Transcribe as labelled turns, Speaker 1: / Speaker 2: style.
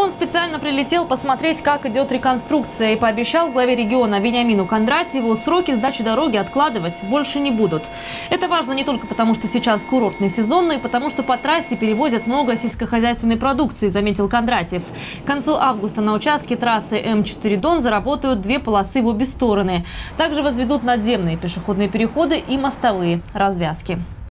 Speaker 1: Он специально прилетел посмотреть, как идет реконструкция и пообещал главе региона Вениамину Кондратьеву сроки сдачи дороги откладывать больше не будут. Это важно не только потому, что сейчас курортный сезон, но и потому, что по трассе перевозят много сельскохозяйственной продукции, заметил Кондратьев. К концу августа на участке трассы М4 Дон заработают две полосы в обе стороны. Также возведут надземные пешеходные переходы и мостовые развязки.